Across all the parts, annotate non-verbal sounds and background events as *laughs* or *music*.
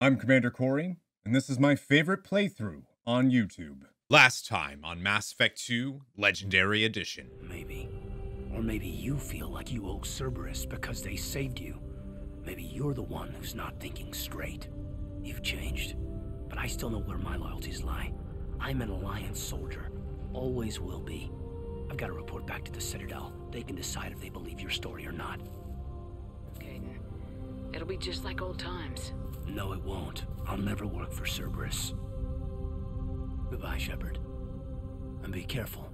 I'm Commander Corey, and this is my favorite playthrough on YouTube. Last time on Mass Effect 2 Legendary Edition. Maybe. Or maybe you feel like you owe Cerberus because they saved you. Maybe you're the one who's not thinking straight. You've changed. But I still know where my loyalties lie. I'm an Alliance soldier. Always will be. I've got to report back to the Citadel. They can decide if they believe your story or not. Kaidan, it'll be just like old times. No, it won't. I'll never work for Cerberus. Goodbye, Shepard. And be careful.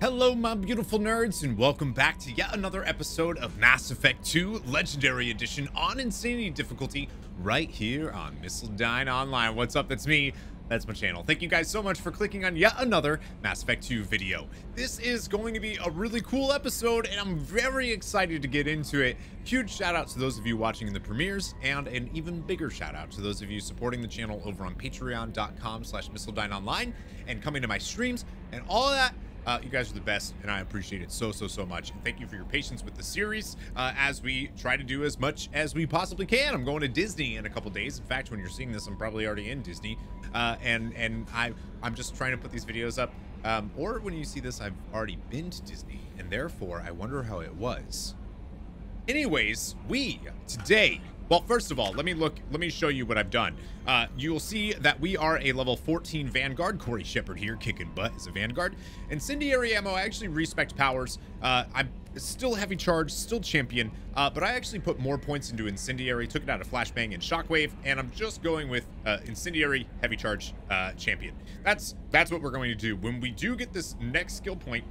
Hello, my beautiful nerds, and welcome back to yet another episode of Mass Effect 2 Legendary Edition on Insanity difficulty right here on Missildine Online. What's up? That's me. That's my channel. Thank you guys so much for clicking on yet another Mass Effect 2 video. This is going to be a really cool episode, and I'm very excited to get into it. Huge shout out to those of you watching in the premieres, and an even bigger shout out to those of you supporting the channel over on patreon.com slash Online and coming to my streams and all of that. Uh, you guys are the best, and I appreciate it so, so, so much. And thank you for your patience with the series uh, as we try to do as much as we possibly can. I'm going to Disney in a couple days. In fact, when you're seeing this, I'm probably already in Disney. Uh, and and I, I'm just trying to put these videos up. Um, or when you see this, I've already been to Disney, and therefore I wonder how it was. Anyways, we today well, first of all, let me look, let me show you what I've done. Uh, you'll see that we are a level 14 Vanguard. Corey Shepard here, kicking butt as a Vanguard. Incendiary ammo, I actually respect powers. Uh, I'm still heavy charge, still champion, uh, but I actually put more points into Incendiary, took it out of Flashbang and Shockwave, and I'm just going with uh, Incendiary, heavy charge, uh, champion. That's, that's what we're going to do. When we do get this next skill point,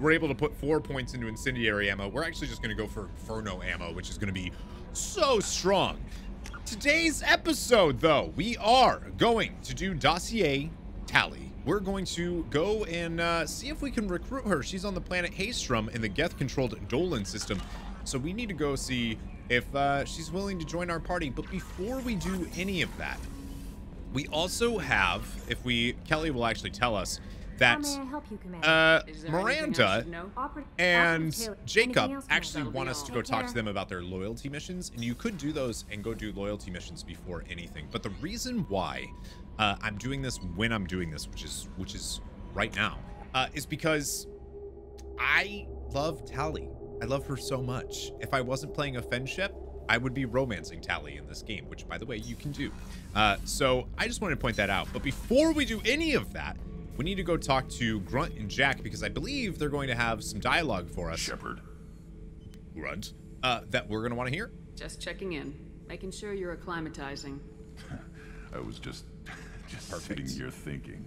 we're able to put four points into Incendiary ammo. We're actually just going to go for Inferno ammo, which is going to be so strong. Today's episode, though, we are going to do Dossier Tali. We're going to go and uh, see if we can recruit her. She's on the planet Haestrom in the Geth-controlled Dholen system. So we need to go see if uh, she's willing to join our party. But before we do any of that, we also have, if we, Kelly will actually tell us, that uh, Miranda and Jacob actually want us to go talk to them about their loyalty missions, and you could do those and go do loyalty missions before anything. But the reason why uh, I'm doing this when I'm doing this, which is which is right now, uh, is because I love Tali. I love her so much. If I wasn't playing a FemShep, I would be romancing Tali in this game, which, by the way, you can do. Uh, so I just wanted to point that out. But before we do any of that, we need to go talk to Grunt and Jack because I believe they're going to have some dialogue for us. Shepard. Grunt. Uh, that we're going to want to hear. Just checking in, making sure you're acclimatizing. *laughs* I was just, *laughs* just Perfect. sitting here thinking.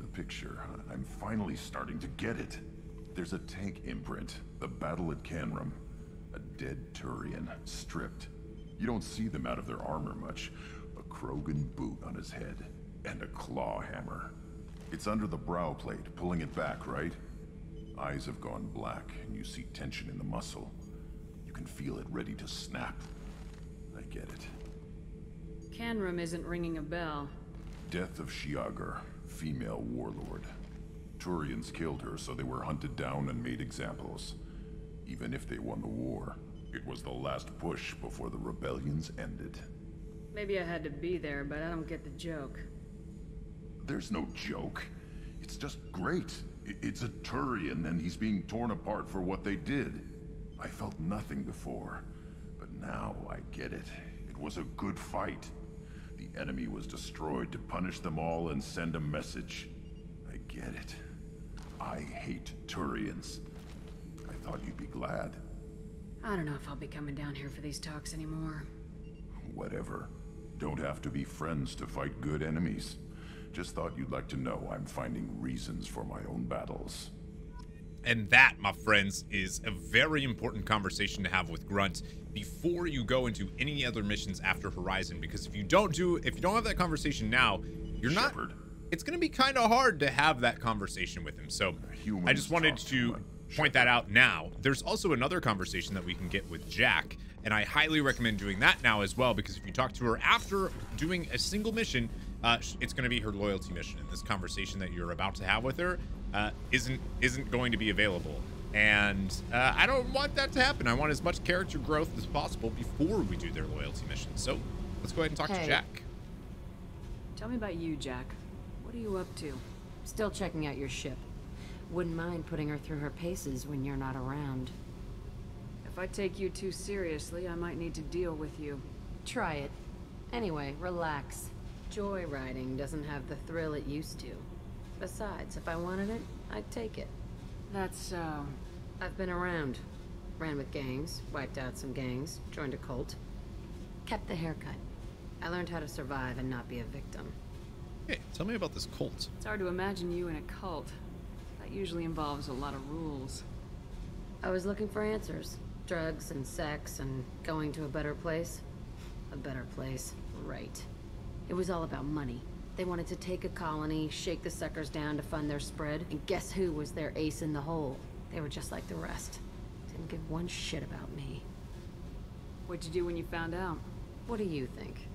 The picture, I'm finally starting to get it. There's a tank imprint, the battle at Kanrum. A dead Turian, stripped. You don't see them out of their armor much. A Krogan boot on his head, and a claw hammer. It's under the brow plate, pulling it back, right? Eyes have gone black, and you see tension in the muscle. You can feel it ready to snap. I get it. Kanrum isn't ringing a bell. Death of Shiagur, female warlord. Turians killed her, so they were hunted down and made examples. Even if they won the war, it was the last push before the rebellions ended. Maybe I had to be there, but I don't get the joke. There's no joke. It's just great. It's a Turian, and he's being torn apart for what they did. I felt nothing before, but now I get it. It was a good fight. The enemy was destroyed to punish them all and send a message. I get it. I hate Turians. I thought you'd be glad. I don't know if I'll be coming down here for these talks anymore. Whatever. Don't have to be friends to fight good enemies. Just thought you'd like to know I'm finding reasons for my own battles. And that, my friends, is a very important conversation to have with Grunt before you go into any other missions after Horizon. Because if you don't do, if you don't have that conversation now, you're Shepard. not. It's going to be kind of hard to have that conversation with him. So Humans I just wanted to point that out now. There's also another conversation that we can get with Jack, and I highly recommend doing that now as well. Because if you talk to her after doing a single mission, uh, it's going to be her loyalty mission. And this conversation that you're about to have with her uh, isn't isn't going to be available And uh, I don't want that to happen. I want as much character growth as possible before we do their loyalty mission. So let's go ahead and talk Hey. to Jack. Tell me about you, Jack. What are you up to? Still checking out your ship. Wouldn't mind putting her through her paces when you're not around. If I take you too seriously, I might need to deal with you. Try it. Anyway, relax. Joyriding doesn't have the thrill it used to. Besides, if I wanted it, I'd take it. That's, uh... I've been around. Ran with gangs, wiped out some gangs, joined a cult. Kept the haircut. I learned how to survive and not be a victim. Hey, tell me about this cult. It's hard to imagine you in a cult. That usually involves a lot of rules. I was looking for answers. Drugs and sex and going to a better place. A better place, right. It was all about money. They wanted to take a colony, shake the suckers down to fund their spread, and guess who was their ace in the hole? They were just like the rest. Didn't give one shit about me. What'd you do when you found out? What do you think?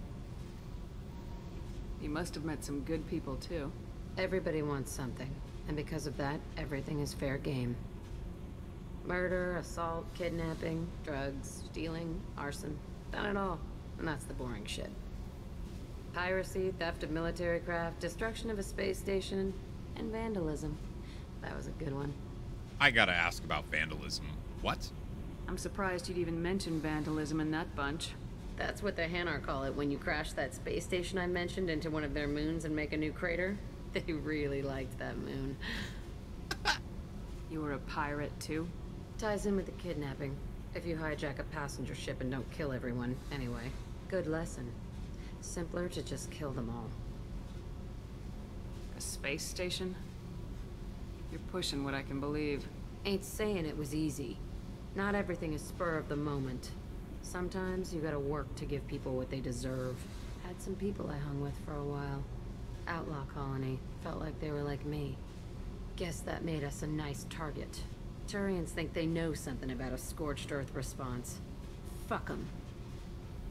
You must have met some good people, too. Everybody wants something, and because of that, everything is fair game. Murder, assault, kidnapping, drugs, stealing, arson, done it all. And that's the boring shit. Piracy, theft of military craft, destruction of a space station, and vandalism. That was a good one. I gotta ask about vandalism. What? I'm surprised you'd even mention vandalism in that bunch. That's what the Hanar call it when you crash that space station I mentioned into one of their moons and make a new crater. *laughs* They really liked that moon. *laughs* You were a pirate, too? Ties in with the kidnapping. If you hijack a passenger ship and don't kill everyone, anyway. Good lesson. Simpler to just kill them all. A space station? You're pushing what I can believe. Ain't saying it was easy. Not everything is spur of the moment. Sometimes you gotta work to give people what they deserve. Had some people I hung with for a while. Outlaw colony. Felt like they were like me. Guess that made us a nice target. Turians think they know something about a scorched earth response. Fuck 'em.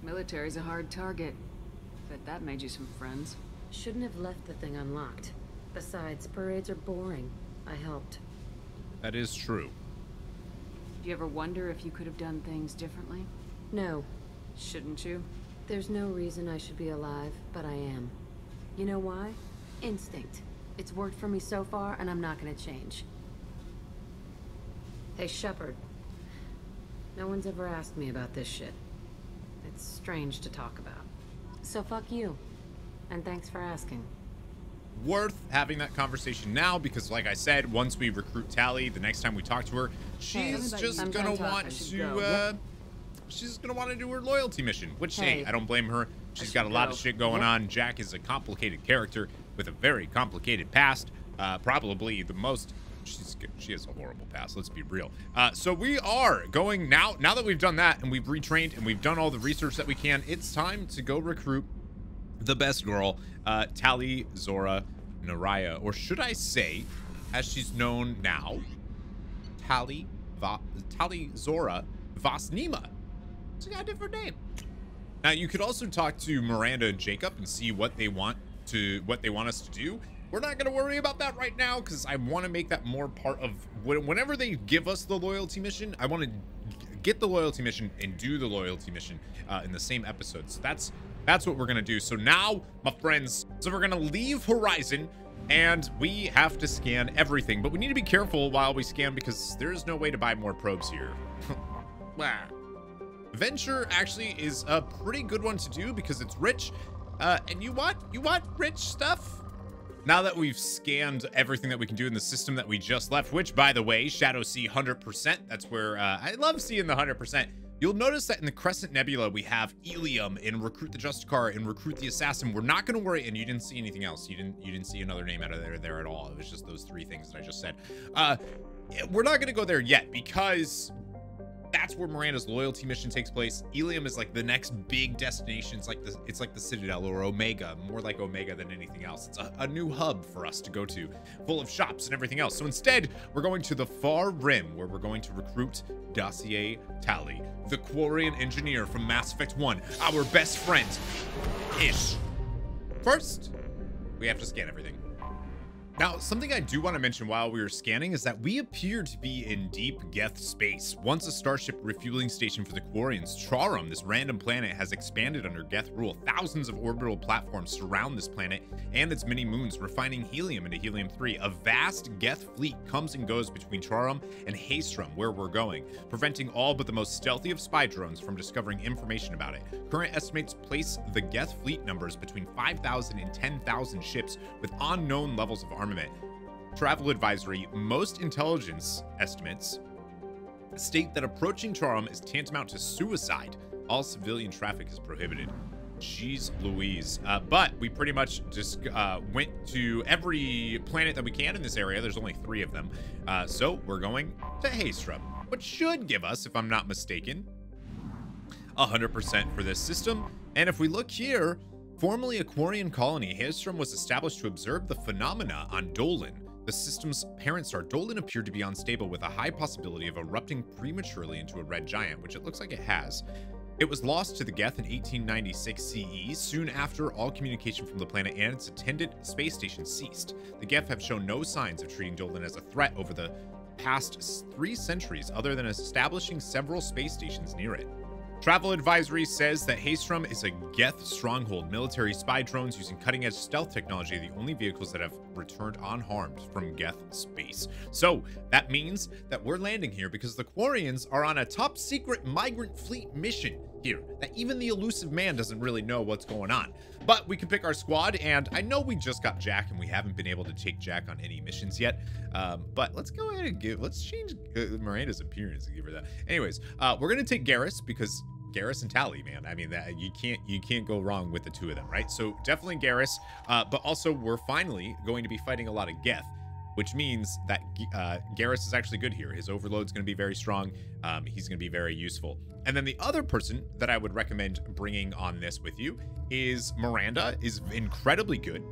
Military's a hard target. Bet that made you some friends. Shouldn't have left the thing unlocked. Besides, parades are boring. I helped. That is true. Do you ever wonder if you could have done things differently? No, Shouldn't you? there's no reason I should be alive, but I am. You know why? Instinct. It's worked for me so far, and I'm not gonna change. Hey, Shepard. No one's ever asked me about this shit. It's strange to talk about. So fuck you. And thanks for asking. Worth having that conversation now because, like I said, once we recruit Tali, the next time we talk to her, she's about just you. I'm gonna want to. go. Uh, she's gonna want to do her loyalty mission. Which, hey, Hey. I don't blame her. She's got a should lot go. of shit going Yep. on. Jack is a complicated character with a very complicated past. Uh, probably the most. She's she has a horrible past. Let's be real. Uh, so we are going now. Now that we've done that and we've retrained and we've done all the research that we can, it's time to go recruit the best girl, uh, Tali'Zorah nar Rayya, or should I say, as she's known now, Tali Va- Tali'Zorah Vas Neema. She's got a different name. Now you could also talk to Miranda and Jacob and see what they want to what they want us to do. We're not gonna worry about that right now because I want to make that more part of whenever they give us the loyalty mission. I want to get the loyalty mission and do the loyalty mission uh, in the same episode. So that's that's what we're gonna do. So now, my friends, so we're gonna leave Horizon and we have to scan everything, but we need to be careful while we scan because there is no way to buy more probes here. *laughs* Venture actually is a pretty good one to do because it's rich. Uh, and you want you want rich stuff. Now that we've scanned everything that we can do in the system that we just left, which by the way, Shadow Sea 100%, that's where uh, I love seeing the 100%. You'll notice that in the Crescent Nebula, we have Illium in Recruit the Justicar and Recruit the Assassin. We're not going to worry, and you didn't see anything else. You didn't you didn't see another name out of there there at all. It was just those three things that I just said. Uh, we're not going to go there yet because that's where Miranda's loyalty mission takes place. Illium is like the next big destination. It's like the it's like the Citadel or Omega, more like Omega than anything else. It's a, a new hub for us to go to, full of shops and everything else. So instead, we're going to the far rim where we're going to recruit Dossier Tali, the Quarian engineer from Mass Effect 1, our best friend, Ish. First, we have to scan everything. Now, something I do want to mention while we were scanning is that we appear to be in deep Geth space. Once a starship refueling station for the Quarians, Charum, this random planet, has expanded under Geth rule. Thousands of orbital platforms surround this planet and its many moons, refining helium into helium-3. A vast Geth fleet comes and goes between Charum and Haestrom, where we're going, preventing all but the most stealthy of spy drones from discovering information about it. Current estimates place the Geth fleet numbers between 5,000 and 10,000 ships with unknown levels of armament Travel advisory most intelligence estimates state that approaching Charum is tantamount to suicide. All civilian traffic is prohibited. Jeez Louise. Uh, but we pretty much just uh, went to every planet that we can in this area. There's only three of them. Uh, so we're going to Haestrom, which should give us, if I'm not mistaken, 100% for this system. And if we look here, Formerly a Quarian colony, Haestrom was established to observe the phenomena on Dholen. The system's parent star Dholen appeared to be unstable with a high possibility of erupting prematurely into a red giant, which it looks like it has. It was lost to the Geth in 1896 CE, soon after all communication from the planet and its attendant space station ceased. The Geth have shown no signs of treating Dholen as a threat over the past three centuries, other than establishing several space stations near it. Travel advisory says that Haestrom is a Geth stronghold. Military spy drones using cutting-edge stealth technology are the only vehicles that have returned unharmed from Geth space. So that means that we're landing here because the Quarians are on a top secret migrant fleet mission here that even the Illusive Man doesn't really know what's going on. But we can pick our squad, and I know we just got Jack, and we haven't been able to take Jack on any missions yet. Um, but let's go ahead and give, let's change uh, Miranda's appearance and give her that. Anyways, uh, we're gonna take Garrus because Garrus and Tali, man. I mean, that you can't you can't go wrong with the two of them, right? So definitely Garrus, uh, but also we're finally going to be fighting a lot of Geth, which means that uh, Garrus is actually good here. His overload's going to be very strong. Um, he's going to be very useful. And then the other person that I would recommend bringing on this with you is Miranda. Is incredibly good.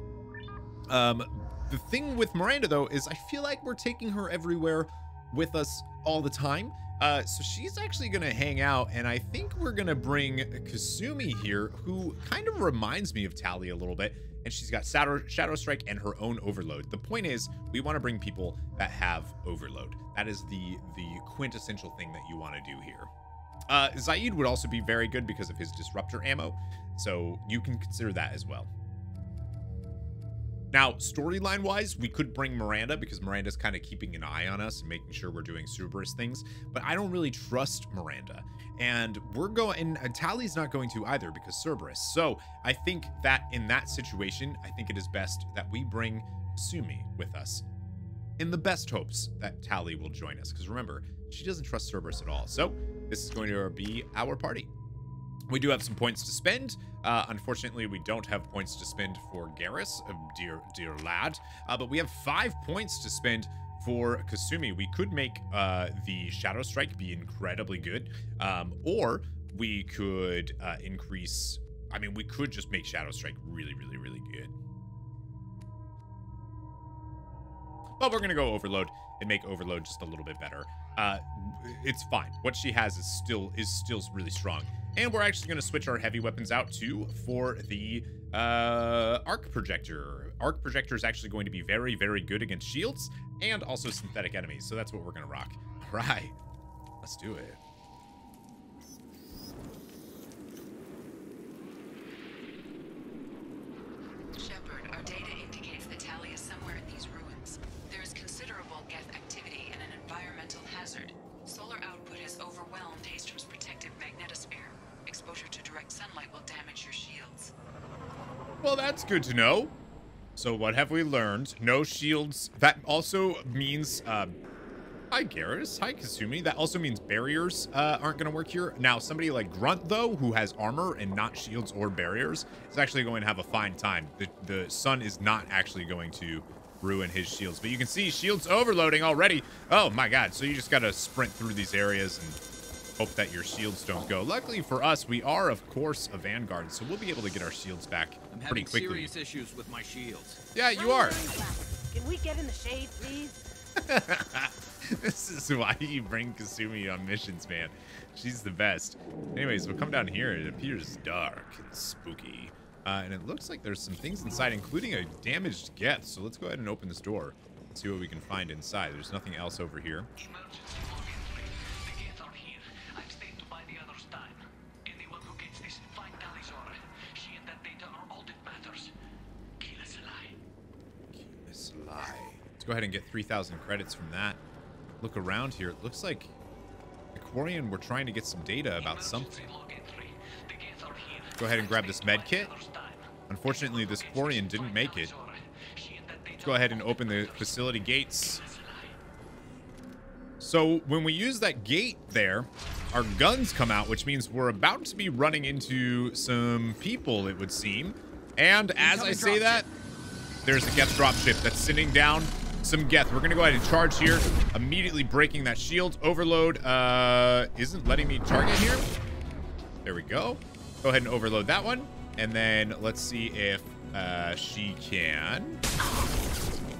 Um, the thing with Miranda though is I feel like we're taking her everywhere with us all the time. Uh, so she's actually going to hang out, and I think we're going to bring Kasumi here, who kind of reminds me of Tali a little bit, and she's got Shadow, Shadow Strike and her own Overload. The point is, we want to bring people that have Overload. That is the, the quintessential thing that you want to do here. Uh, Zaeed would also be very good because of his Disruptor ammo, so you can consider that as well. Now, storyline wise, we could bring Miranda because Miranda's kind of keeping an eye on us and making sure we're doing Cerberus things, but I don't really trust Miranda. And we're going, and Tali's not going to either because Cerberus. So I think that in that situation, I think it is best that we bring Sumi with us in the best hopes that Tali will join us. Because remember, she doesn't trust Cerberus at all. So this is going to be our party. We do have some points to spend. Uh, unfortunately, we don't have points to spend for Garrus, uh, dear dear lad. Uh, but we have five points to spend for Kasumi. We could make uh, the Shadow Strike be incredibly good, um, or we could uh, increase. I mean, we could just make Shadow Strike really, really, really good. But we're gonna go Overload and make Overload just a little bit better. Uh, it's fine. What she has is still is still really strong. And we're actually going to switch our heavy weapons out too for the uh, arc projector. Arc projector is actually going to be very, very good against shields and also synthetic enemies. So that's what we're going to rock. *laughs* All right, let's do it. Good to know. So what have we learned? No shields. That also means, uh, hi Garrus, hi Kasumi. That also means barriers uh, aren't going to work here. Now, somebody like Grunt, though, who has armor and not shields or barriers, is actually going to have a fine time. The, the sun is not actually going to ruin his shields. But you can see shields overloading already. Oh my god, so you just got to sprint through these areas and hope that your shields don't go. Luckily for us, we are, of course, a Vanguard, so we'll be able to get our shields back I'm pretty quickly. serious issues with my shields. Yeah, you are. Can we get in the shade, please? *laughs* this is why you bring Kasumi on missions, man. She's the best. Anyways, we'll come down here. It appears dark and spooky. Uh, and it looks like there's some things inside, including a damaged Geth. So let's go ahead and open this door. See what we can find inside. There's nothing else over here. Go ahead and get 3,000 credits from that. Look around here. It looks like the Quarian were trying to get some data about something. Go ahead and grab this med kit. Unfortunately, this Quarian didn't make it. Let's go ahead and open the facility gates. So when we use that gate there, our guns come out, which means we're about to be running into some people, it would seem. And as I say that, there's a Geth dropship that's sitting down some Geth. We're going to go ahead and charge here, immediately breaking that shield. Overload uh, isn't letting me target here. There we go. Go ahead and overload that one. And then let's see if uh, she can.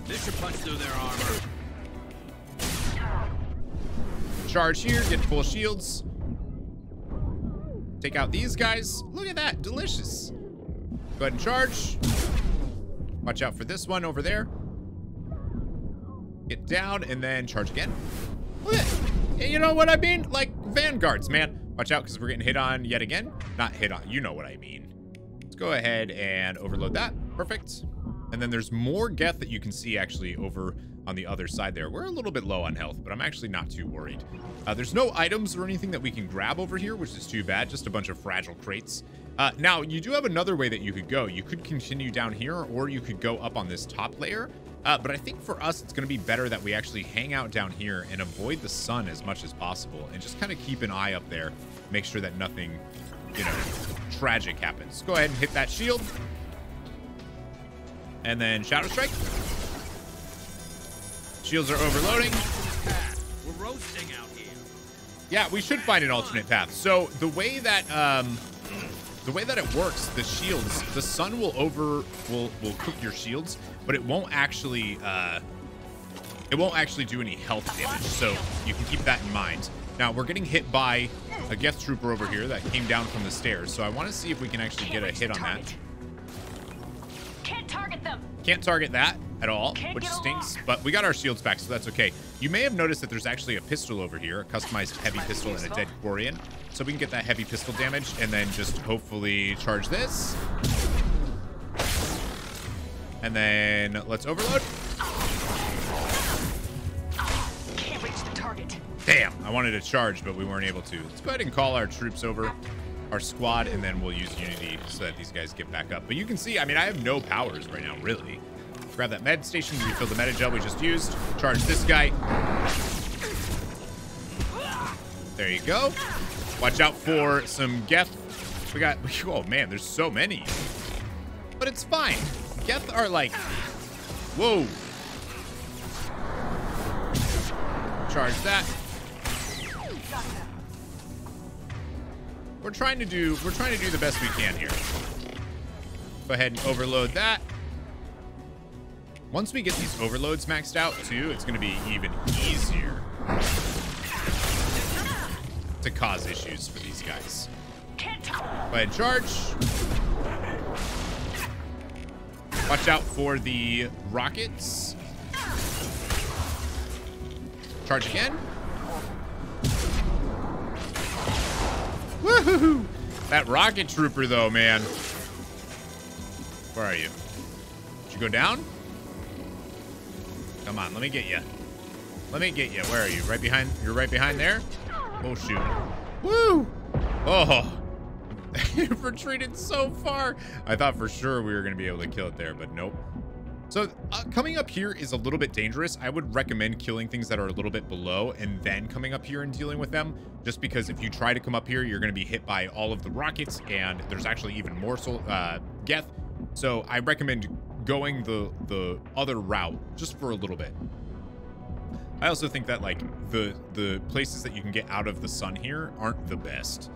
This should punch through their armor. Charge here, get full shields. Take out these guys. Look at that, delicious. Go ahead and charge. Watch out for this one over there. Get down and then charge again. You know what I mean? Like vanguards, man. Watch out because we're getting hit on yet again. Not hit on. You know what I mean. Let's go ahead and overload that. Perfect. And then there's more Geth that you can see actually over on the other side there. We're a little bit low on health, but I'm actually not too worried. Uh, there's no items or anything that we can grab over here, which is too bad. Just a bunch of fragile crates. Uh, now, you do have another way that you could go. You could continue down here, or you could go up on this top layer. Uh, but I think for us, it's going to be better that we actually hang out down here and avoid the sun as much as possible and just kind of keep an eye up there. Make sure that nothing, you know, tragic happens. Go ahead and hit that shield. And then Shadow Strike. Shields are overloading. We're roasting out here. Yeah, we should find an alternate path. So the way that um, the way that it works, the shields, the sun will over will will cook your shields, but it won't actually uh, it won't actually do any health damage. So you can keep that in mind. Now we're getting hit by a Geth trooper over here that came down from the stairs. So I want to see if we can actually get a hit on that. Can't target them. Can't target that at all, Can't which stinks, but we got our shields back, so that's okay. You may have noticed that there's actually a pistol over here, a customized heavy pistol and a dead Quarian. So we can get that heavy pistol damage and then just hopefully charge this. And then let's overload. Can't reach the target. Damn, I wanted to charge, but we weren't able to. Let's go ahead and call our troops over, our squad, and then we'll use Unity so that these guys get back up. But you can see, I mean, I have no powers right now, really. Grab that med station, refill the medi-gel we just used, charge this guy. There you go. Watch out for some Geth. We got, *laughs* oh man, there's so many. But it's fine. Geth are like, whoa. Charge that. We're trying to do we're trying to do the best we can here. Go ahead and overload that. Once we get these overloads maxed out too, it's gonna be even easier to cause issues for these guys. Go ahead and charge. Watch out for the rockets. Charge again. Woohoo! That rocket trooper, though, man. Where are you? Did you go down? Come on, let me get you. Let me get you. Where are you? Right behind? You're right behind there? Oh, shoot. Woo! Oh. *laughs* it retreated so far. I thought for sure we were going to be able to kill it there, but nope. So uh, coming up here is a little bit dangerous. I would recommend killing things that are a little bit below and then coming up here and dealing with them. Just because if you try to come up here, you're going to be hit by all of the rockets and there's actually even more so, uh, Geth. So I recommend going the the other route just for a little bit. I also think that like the the places that you can get out of the sun here aren't the best.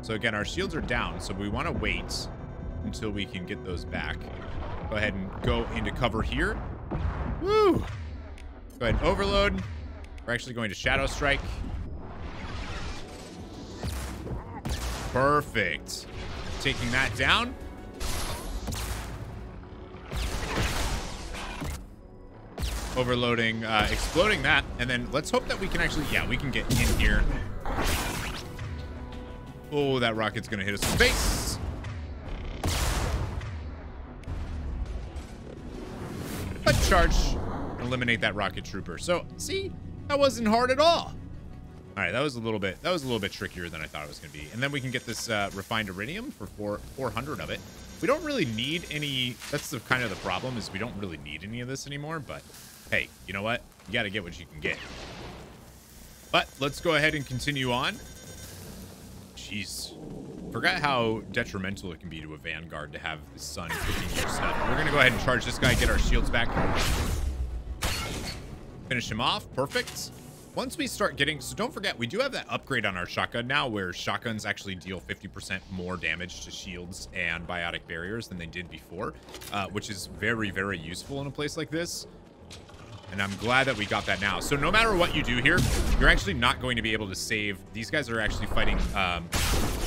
So again, our shields are down, so we want to wait until we can get those back. Go ahead and go into cover here. Woo! Go ahead and overload. We're actually going to Shadow Strike. Perfect. Taking that down. Overloading, uh, exploding that. And then let's hope that we can actually, yeah, we can get in here. Oh, that rocket's going to hit us in the face. Charge, eliminate that rocket trooper. So, see, that wasn't hard at all. All right, that was a little bit that was a little bit trickier than I thought it was going to be. And then we can get this uh, refined iridium for four, 400 of it. We don't really need any. That's the kind of the problem is we don't really need any of this anymore. But hey, you know what? You got to get what you can get. But let's go ahead and continue on. Jeez, forgot how detrimental it can be to a vanguard to have the sun cooking your stuff. We're gonna go ahead and charge this guy, get our shields back, finish him off. Perfect. Once we start getting, so don't forget, we do have that upgrade on our shotgun now where shotguns actually deal 50% more damage to shields and biotic barriers than they did before, uh, which is very, very useful in a place like this. And I'm glad that we got that now. So no matter what you do here, you're actually not going to be able to save. These guys are actually fighting um,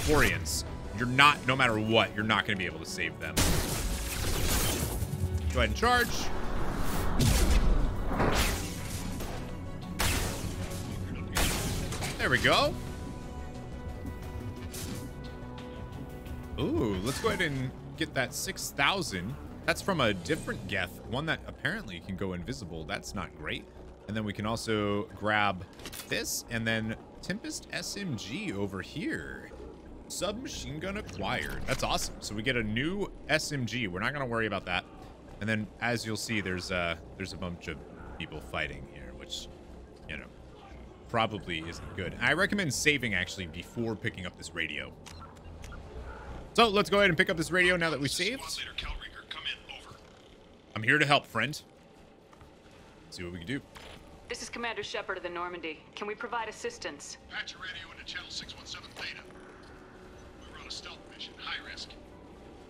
Quarians. You're not, no matter what, you're not going to be able to save them. Go ahead and charge. There we go. Ooh, let's go ahead and get that 6,000. That's from a different Geth, one that apparently can go invisible. That's not great. And then we can also grab this and then Tempest SMG over here. Submachine gun acquired. That's awesome. So we get a new SMG. We're not going to worry about that. And then as you'll see, there's uh, there's a bunch of people fighting here, which, you know, probably isn't good. I recommend saving actually before picking up this radio. So let's go ahead and pick up this radio now that we saved. I'm here to help, friend. See what we can do. This is Commander Shepard of the Normandy. Can we provide assistance? Patch your radio into channel 617 Theta. We were on a stealth mission, high risk.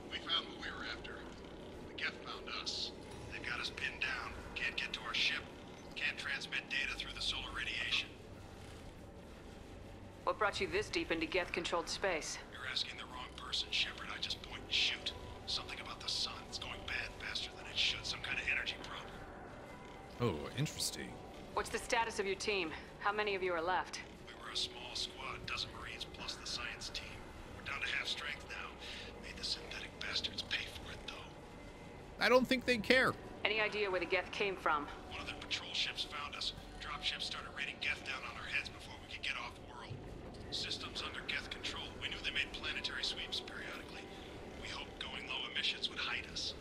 We found what we were after. The Geth found us. They've got us pinned down. Can't get to our ship. Can't transmit data through the solar radiation. What brought you this deep into Geth-controlled space? You're asking the wrong person, Shepard. I just point and shoot. Oh, interesting. What's the status of your team? How many of you are left? We were a small squad, dozen Marines plus the science team. We're down to half strength now. Made the synthetic bastards pay for it, though. I don't think they care. Any idea where the Geth came from? One of their patrol ships found us. Drop ships started raining Geth down on our heads before we could get off world. Systems under Geth control. We knew they made planetary sweeps periodically. We hoped going low emissions would hide us.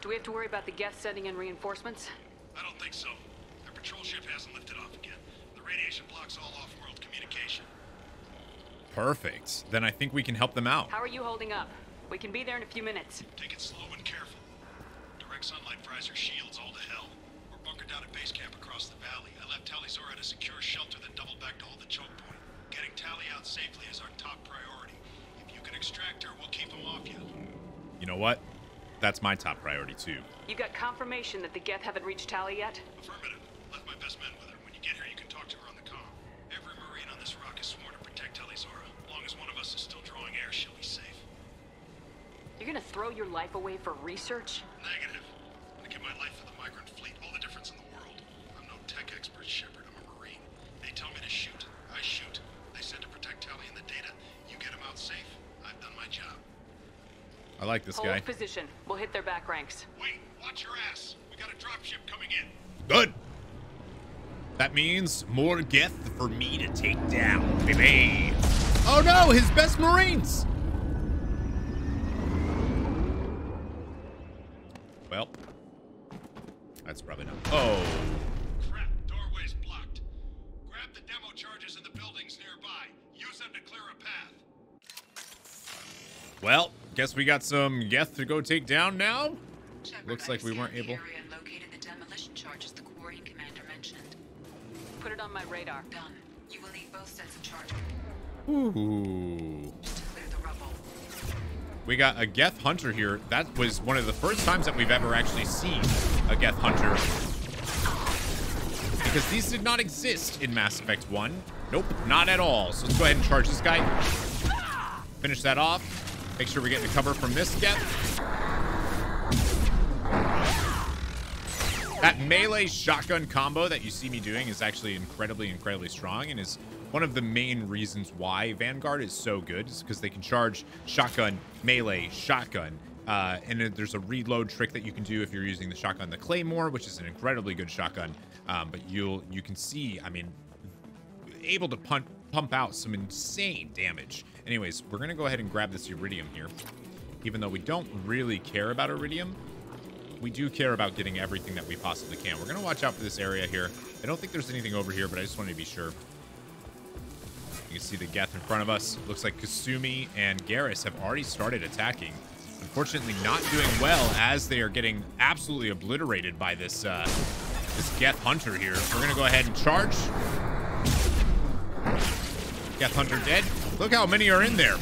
Do we have to worry about the Geth sending in reinforcements? I don't think so. Their patrol ship hasn't lifted off again. The radiation blocks all off-world communication. Perfect. Then I think we can help them out. How are you holding up? We can be there in a few minutes. Take it slow and careful. Direct sunlight fries our shields all to hell. We're bunkered down at base camp across the valley. I left Tali'Zorah at a secure shelter, then doubled back to hold the choke point. Getting Tali out safely is our top priority. If you can extract her, we'll keep him off you. You know what? That's my top priority too. You got confirmation that the Geth haven't reached Tali yet? Affirmative. Left my best men with her. When you get here, you can talk to her on the comm. Every Marine on this rock is sworn to protect Tali'Zorah. As long as one of us is still drawing air, she'll be safe. You're gonna throw your life away for research? Like this Hold guy. position. We'll hit their back ranks. Wait, watch your ass. We got a dropship coming in. Good. That means more Geth for me to take down, baby. Oh no, his best Marines. We got some Geth to go take down now. Shepard, Looks like we weren't able- The area and located the demolition charges the Quarian commander mentioned. Put it on my radar. Done. You will need both sets of charges Ooh. to clear the rubble. We got a Geth Hunter here. That was one of the first times that we've ever actually seen a Geth Hunter. Because these did not exist in Mass Effect 1. Nope, not at all. So let's go ahead and charge this guy. Finish that off. Make sure we get the cover from this Geth. That melee shotgun combo that you see me doing is actually incredibly, incredibly strong and is one of the main reasons why Vanguard is so good is because they can charge shotgun, melee, shotgun. Uh, and there's a reload trick that you can do if you're using the shotgun, the Claymore, which is an incredibly good shotgun. Um, but you'll you can see, I mean, able to pump pump out some insane damage. Anyways, we're gonna go ahead and grab this iridium here. Even though we don't really care about iridium, we do care about getting everything that we possibly can. We're gonna watch out for this area here. I don't think there's anything over here, but I just wanted to be sure. You can see the Geth in front of us. Looks like Kasumi and Garrus have already started attacking. Unfortunately, not doing well as they are getting absolutely obliterated by this uh, this Geth Hunter here. We're gonna go ahead and charge. Geth Hunter dead. Look how many are in there.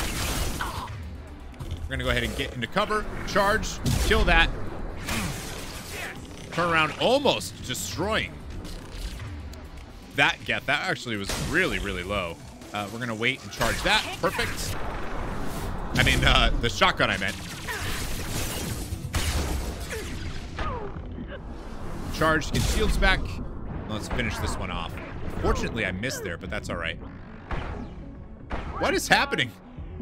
We're gonna go ahead and get into cover, charge, kill that. Turn around, almost destroying that Geth. That actually was really, really low. Uh, we're gonna wait and charge that. Perfect. I mean, uh, the shotgun I meant. Charge, get shields back. Let's finish this one off. Fortunately, I missed there, but that's all right. What is happening?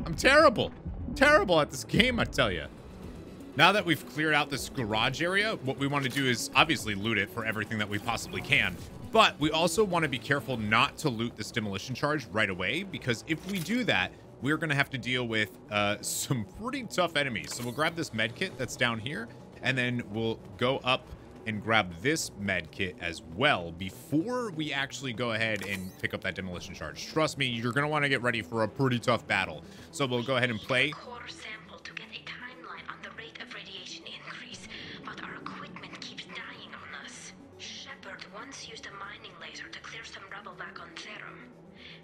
I'm terrible. Terrible at this game, I tell you. Now that we've cleared out this garage area, what we want to do is obviously loot it for everything that we possibly can. But we also want to be careful not to loot this demolition charge right away, because if we do that, we're going to have to deal with uh, *laughs* some pretty tough enemies. So we'll grab this med kit that's down here, and then we'll go up and grab this med kit as well before we actually go ahead and pick up that demolition charge. Trust me, you're going to want to get ready for a pretty tough battle. So we'll go ahead and play. Core sample to get a timeline on the rate of radiation increase, but our equipment keeps dying on us. Shepard once used a mining laser to clear some rubble back on Therum.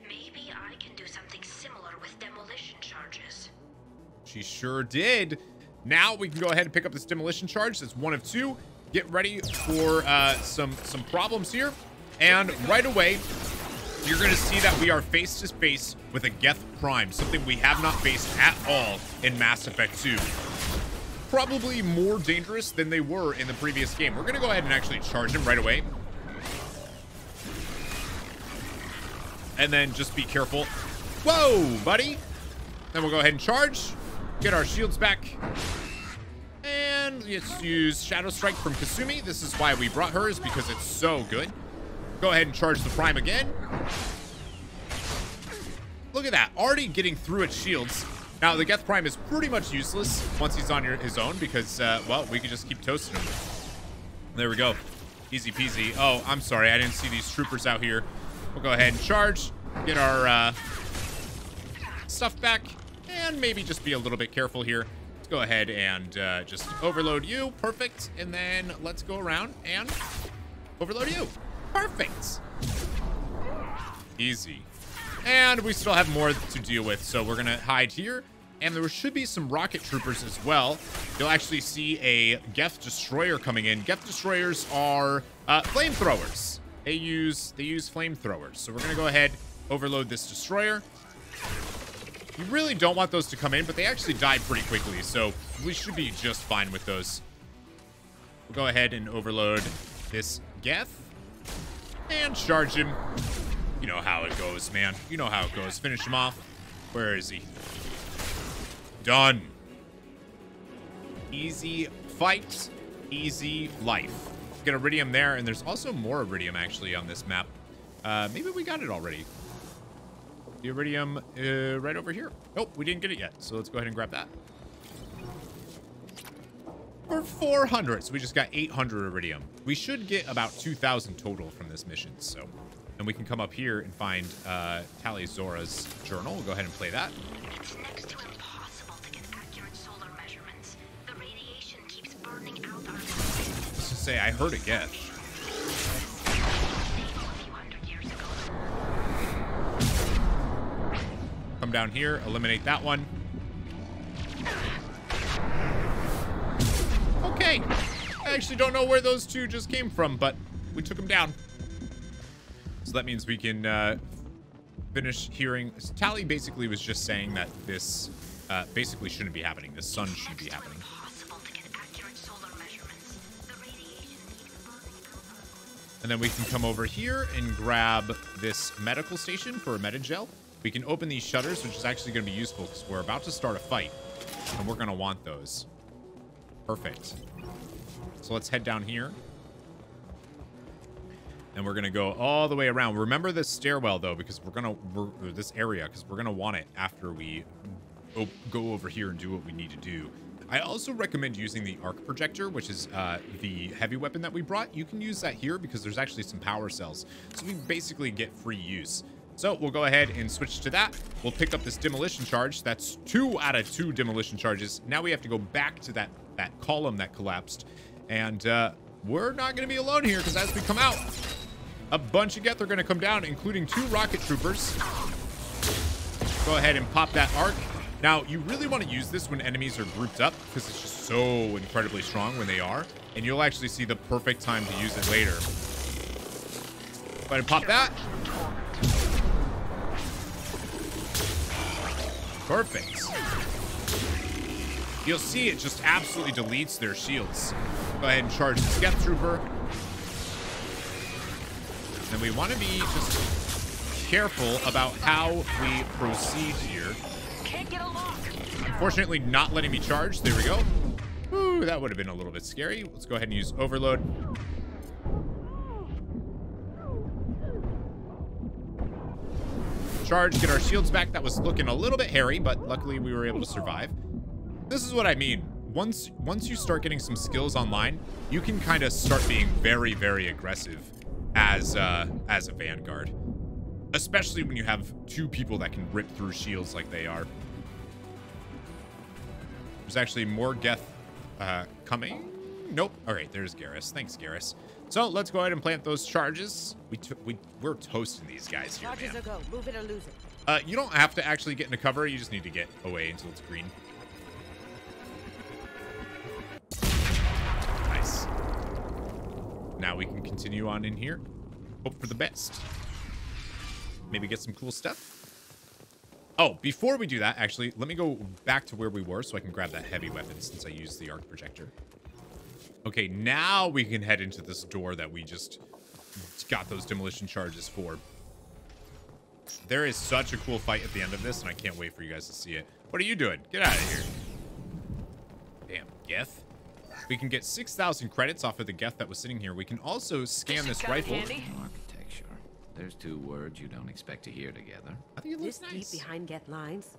Maybe I can do something similar with demolition charges. She sure did. Now we can go ahead and pick up this demolition charge. That's one of two. Get ready for uh, some some problems here. And right away, you're going to see that we are face to face with a Geth Prime, something we have not faced at all in Mass Effect 2. Probably more dangerous than they were in the previous game. We're going to go ahead and actually charge him right away. And then just be careful. Whoa, buddy. Then we'll go ahead and charge. Get our shields back. Let's use Shadow Strike from Kasumi. This is why we brought her, is because it's so good. Go ahead and charge the Prime again. Look at that. Already getting through its shields. Now, the Geth Prime is pretty much useless once he's on your, his own because, uh, well, we can just keep toasting him. There we go. Easy peasy. Oh, I'm sorry. I didn't see these troopers out here. We'll go ahead and charge. Get our uh, stuff back. And maybe just be a little bit careful here. Let's go ahead and uh, just overload you. Perfect. And then let's go around and overload you. Perfect. Easy. And we still have more to deal with, so we're going to hide here. And there should be some rocket troopers as well. You'll actually see a Geth Destroyer coming in. Geth Destroyers are uh, flamethrowers. They use they use flamethrowers. So we're going to go ahead, overload this Destroyer. You really don't want those to come in, but they actually die pretty quickly, so we should be just fine with those. We'll go ahead and overload this Geth. And charge him. You know how it goes, man. You know how it goes. Finish him off. Where is he? Done. Easy fight. Easy life. Get Iridium there, and there's also more Iridium, actually, on this map. Uh, maybe we got it already. The Iridium uh, right over here. Nope, we didn't get it yet, so let's go ahead and grab that. For 400, so we just got 800 Iridium. We should get about 2,000 total from this mission, so... And we can come up here and find uh, Tali'Zorah's journal. We'll go ahead and play that. It's next to impossible to get accurate solar measurements. The radiation keeps burning out our Let's just say I heard a guess. Come down here, eliminate that one. Okay. I actually don't know where those two just came from, but we took them down. So that means we can uh, finish hearing. Tali basically was just saying that this uh, basically shouldn't be happening. The sun should be happening. And then we can come over here and grab this medical station for a medi-gel. We can open these shutters, which is actually going to be useful because we're about to start a fight. And we're going to want those. Perfect. So let's head down here. And we're going to go all the way around. Remember this stairwell, though, because we're going to... This area, because we're going to want it after we go over here and do what we need to do. I also recommend using the arc projector, which is uh, the heavy weapon that we brought. You can use that here because there's actually some power cells. So we basically get free use. So we'll go ahead and switch to that. We'll pick up this demolition charge. That's two out of two demolition charges. Now we have to go back to that, that column that collapsed. And uh, we're not going to be alone here because as we come out, a bunch of Geth are going to come down, including two rocket troopers. Go ahead and pop that arc. Now, you really want to use this when enemies are grouped up because it's just so incredibly strong when they are. And you'll actually see the perfect time to use it later. Go ahead and pop that. Perfect. You'll see it just absolutely deletes their shields. Go ahead and charge the Geth Trooper. And we want to be just careful about how we proceed here. Unfortunately, not letting me charge. There we go. Ooh, that would have been a little bit scary. Let's go ahead and use overload. Charge, get our shields back. That was looking a little bit hairy, but luckily we were able to survive. This is what I mean. Once once you start getting some skills online, you can kind of start being very, very aggressive as uh, as a Vanguard. Especially when you have two people that can rip through shields like they are. There's actually more Geth uh, coming. Nope. All right, there's Garrus. Thanks, Garrus. So let's go ahead and plant those charges. We we we're toasting these guys here, Charges man. go. Move it or lose it. Uh, you don't have to actually get into cover. You just need to get away until it's green. Nice. Now we can continue on in here. Hope for the best. Maybe get some cool stuff. Oh, before we do that, actually, let me go back to where we were so I can grab that heavy weapon since I used the arc projector. Okay, now we can head into this door that we just got those demolition charges for. There is such a cool fight at the end of this, and I can't wait for you guys to see it. What are you doing? Get out of here. Damn, Geth. We can get 6,000 credits off of the Geth that was sitting here. We can also scan this rifle. Architecture. There's two words you don't expect to hear together. I think it looks this nice. deep behind Geth lines.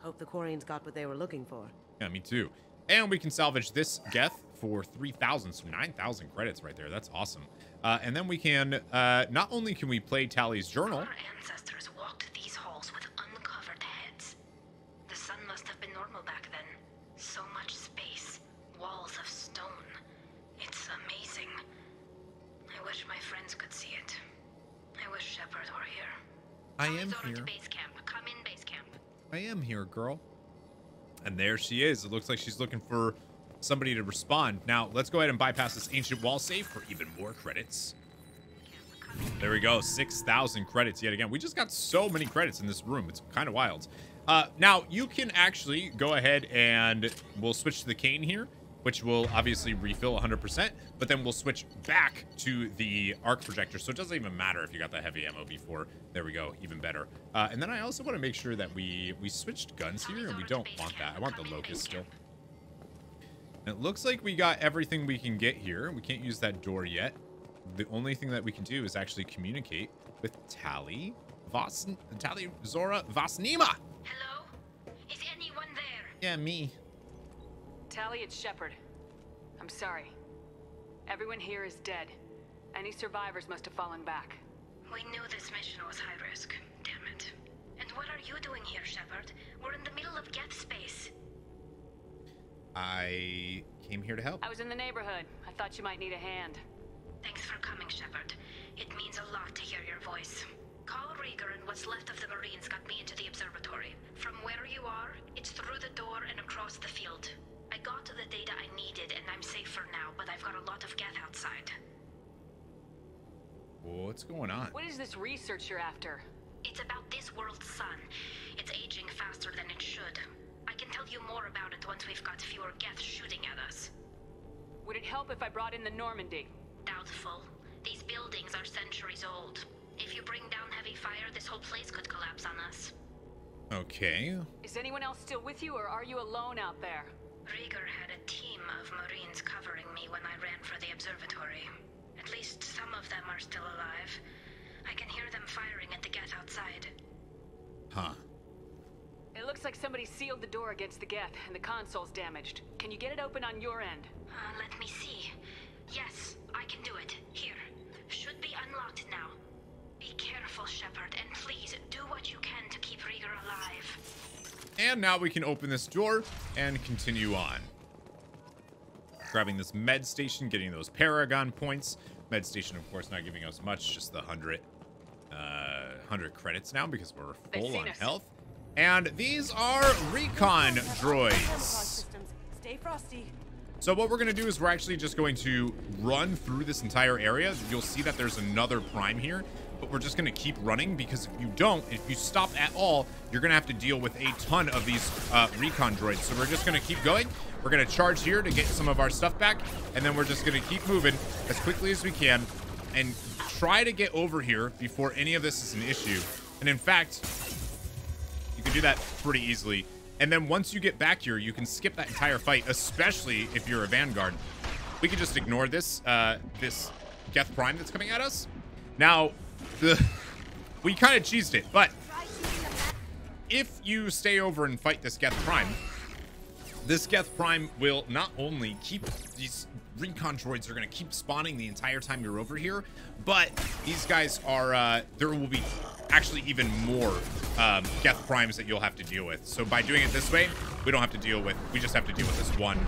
Hope the Quarians got what they were looking for. Yeah, me too. And we can salvage this Geth for 3,000, so 9,000 credits right there. That's awesome. Uh, and then we can, uh, not only can we play Tali's journal. Our ancestors walked these halls with uncovered heads. The sun must have been normal back then. So much space, walls of stone. It's amazing. I wish my friends could see it. I wish Shepard were here. I am here. to base camp. Come in base camp. I am here, girl. And there she is. It looks like she's looking for somebody to respond. Now, let's go ahead and bypass this ancient wall save for even more credits. There we go. 6,000 credits yet again. We just got so many credits in this room. It's kind of wild. Uh, now, you can actually go ahead and we'll switch to the Cain here, which will obviously refill 100%, but then we'll switch back to the arc projector. So it doesn't even matter if you got that heavy ammo before. There we go. Even better. Uh, and then I also want to make sure that we, we switched guns here and we don't want that. I want the Locust still. And it looks like we got everything we can get here. We can't use that door yet. The only thing that we can do is actually communicate with Tali, Vas, Tali, Zorah, Vasnima. Hello? Is anyone there? Yeah, me. Tali, it's Shepard. I'm sorry. Everyone here is dead. Any survivors must have fallen back. We knew this mission was high risk. Damn it. And what are you doing here, Shepard? We're in the middle of Geth space. I came here to help. I was in the neighborhood. I thought you might need a hand. Thanks for coming, Shepard. It means a lot to hear your voice. Kal Reegar and what's left of the Marines got me into the observatory. From where you are, it's through the door and across the field. I got the data I needed and I'm safe for now, but I've got a lot of Geth outside. What's going on? What is this research you're after? It's about this world's sun. You more about it once we've got fewer Geth shooting at us. Would it help if I brought in the Normandy? Doubtful. These buildings are centuries old. If you bring down heavy fire, this whole place could collapse on us. Okay. Is anyone else still with you, or are you alone out there? Reegar had a team of Marines covering me when I ran for the observatory. At least some of them are still alive. I can hear them firing at the gate outside. Huh. It looks like somebody sealed the door against the Geth, and the console's damaged. Can you get it open on your end? Uh, let me see. Yes, I can do it. Here. Should be unlocked now. Be careful, Shepard, and please do what you can to keep Reegar alive. And now we can open this door and continue on. Grabbing this med station, getting those Paragon points. Med station, of course, not giving us much, just the 100, uh, 100 credits now because we're They've full seen on us. health. And these are recon droids. systems. Stay frosty. So what we're going to do is we're actually just going to run through this entire area. You'll see that there's another prime here, but we're just going to keep running because if you don't, if you stop at all, you're going to have to deal with a ton of these uh, recon droids. So we're just going to keep going. We're going to charge here to get some of our stuff back, and then we're just going to keep moving as quickly as we can and try to get over here before any of this is an issue. And in fact, you can do that pretty easily. And then once you get back here, you can skip that entire fight, especially if you're a Vanguard. We can just ignore this, uh, this Geth Prime that's coming at us. Now, the *laughs* we kind of cheesed it, but if you stay over and fight this Geth Prime, this Geth Prime will not only keep these recon droids are going to keep spawning the entire time you're over here, but these guys are, uh, there will be actually even more um, Geth Primes that you'll have to deal with. So by doing it this way, we don't have to deal with, we just have to deal with this one.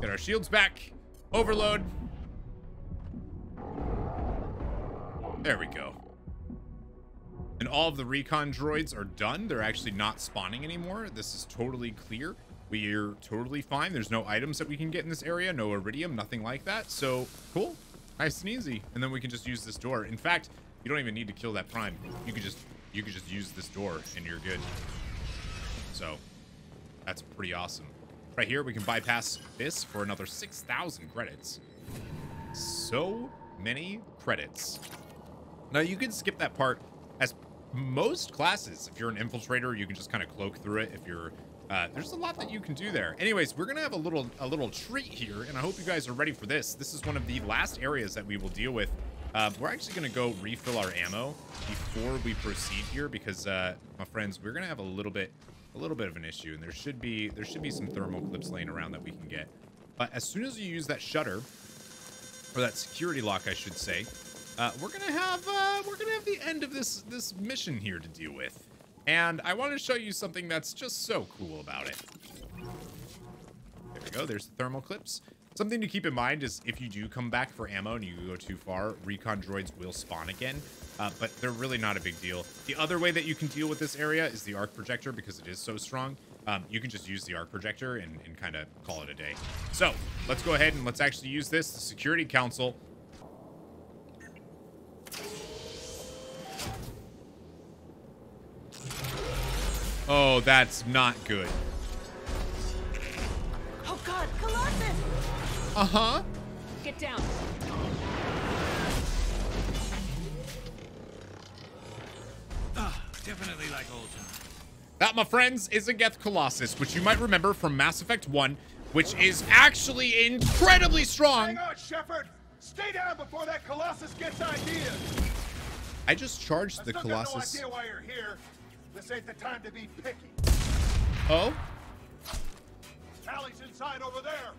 Get our shields back. Overload. There we go. And all of the recon droids are done. They're actually not spawning anymore. This is totally clear. We're totally fine. There's no items that we can get in this area. No iridium, nothing like that. So, cool. Nice and easy. And then we can just use this door. In fact, you don't even need to kill that prime. You could just you could just use this door and you're good. So, that's pretty awesome. Right here, we can bypass this for another 6,000 credits. So many credits. Now, you can skip that part as most classes. If you're an infiltrator, you can just kind of cloak through it. If you're, uh, there's a lot that you can do there. Anyways, we're gonna have a little, a little treat here, and I hope you guys are ready for this. This is one of the last areas that we will deal with. Uh, we're actually gonna go refill our ammo before we proceed here, because, uh, my friends, we're gonna have a little bit, a little bit of an issue, and there should be, there should be some thermal clips laying around that we can get. But as soon as you use that shutter, or that security lock, I should say, uh, we're gonna have uh, we're gonna have the end of this this mission here to deal with, and I want to show you something that's just so cool about it. There we go. There's the thermal clips. Something to keep in mind is if you do come back for ammo and you go too far, recon droids will spawn again, uh, but they're really not a big deal. The other way that you can deal with this area is the arc projector because it is so strong. Um, you can just use the arc projector and, and kind of call it a day. So let's go ahead and let's actually use this. The Security Council Oh, that's not good. Oh God, Colossus! Uh-huh. Get down. Ah, definitely like old times. That, my friends, is a Geth Colossus, which you might remember from Mass Effect 1, which is actually incredibly strong. Hang on, Shepard! Stay down before that Colossus gets ideas! I just charged I the Colossus. got no idea why you're here. This ain't the time to be picky. Oh? Tali's inside over there.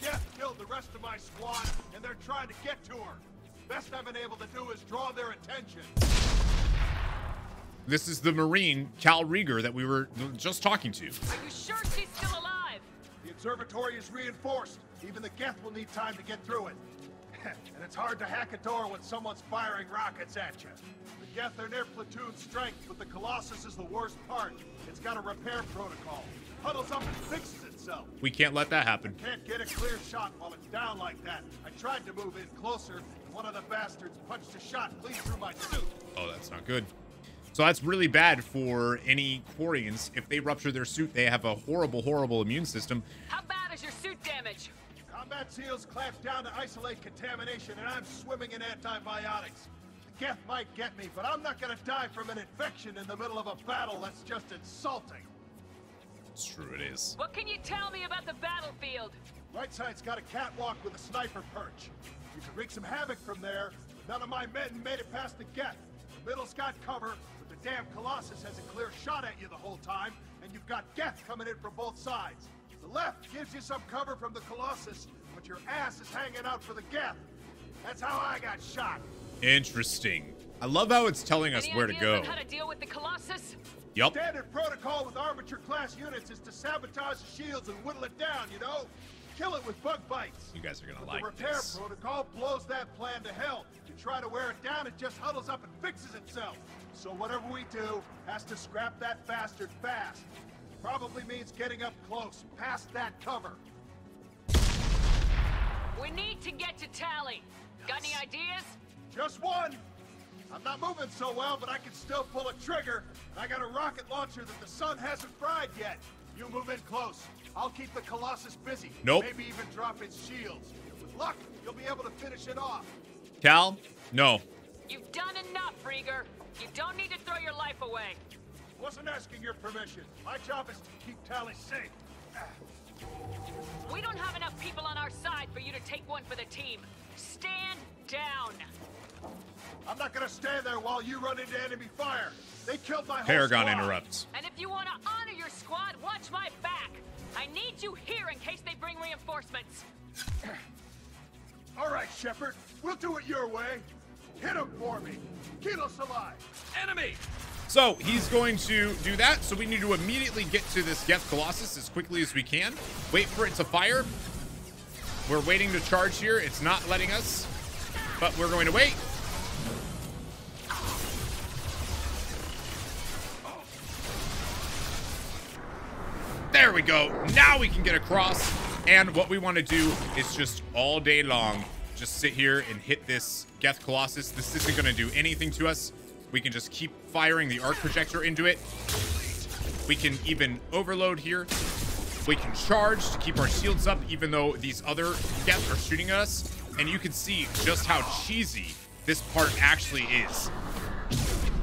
Geth killed the rest of my squad, and they're trying to get to her. Best I've been able to do is draw their attention. This is the Marine, Kal Reegar, that we were just talking to. Are you sure she's still alive? The observatory is reinforced. Even the Geth will need time to get through it. And it's hard to hack a door when someone's firing rockets at you. The Geth are near platoon strength, but the Colossus is the worst part. It's got a repair protocol. Huddles up and fixes itself. We can't let that happen. Can't get a clear shot while it's down like that. I tried to move in closer, and one of the bastards punched a shot clean through my suit. Oh, that's not good. So that's really bad for any Quarians. If they rupture their suit, they have a horrible, horrible immune system. How bad is your suit damage? Combat SEALs clamped down to isolate contamination, and I'm swimming in antibiotics. The Geth might get me, but I'm not gonna die from an infection in the middle of a battle that's just insulting. It's true, it is. What can you tell me about the battlefield? Right side's got a catwalk with a sniper perch. You can wreak some havoc from there, but none of my men made it past the Geth. The middle's got cover, but the damn Colossus has a clear shot at you the whole time, and you've got Geth coming in from both sides. The left gives you some cover from the Colossus, but your ass is hanging out for the Geth. That's how I got shot. Interesting. I love how it's telling us Any where to ideas go. on how to deal with the Colossus? Yup. Standard protocol with armature class units is to sabotage the shields and whittle it down, you know? Kill it with bug bites. You guys are gonna But like the repair this. protocol blows that plan to hell. You try to wear it down, it just huddles up and fixes itself. So whatever we do has to scrap that bastard fast. Probably means getting up close, past that cover. We need to get to Tali. Got any ideas? Just one. I'm not moving so well, but I can still pull a trigger. And I got a rocket launcher that the sun hasn't fried yet. You move in close. I'll keep the Colossus busy. Nope. Maybe even drop its shields. With luck, you'll be able to finish it off. Kal? No. You've done enough, Reegar. You don't need to throw your life away. Wasn't asking your permission. My job is to keep Tali safe. We don't have enough people on our side for you to take one for the team. Stand down. I'm not gonna stand there while you run into enemy fire. They killed my whole Paragon squad. interrupts. And if you want to honor your squad, watch my back. I need you here in case they bring reinforcements. All right, Shepard. We'll do it your way. Hit him for me. Keelah se'lai. Enemy! So he's going to do that. So we need to immediately get to this Geth Colossus as quickly as we can. Wait for it to fire. We're waiting to charge here. It's not letting us, but we're going to wait. There we go. Now we can get across. And what we want to do is just all day long, just sit here and hit this Geth Colossus. This isn't going to do anything to us. We can just keep firing the arc projector into it. We can even overload here. We can charge to keep our shields up, even though these other Geth are shooting at us. And you can see just how cheesy this part actually is.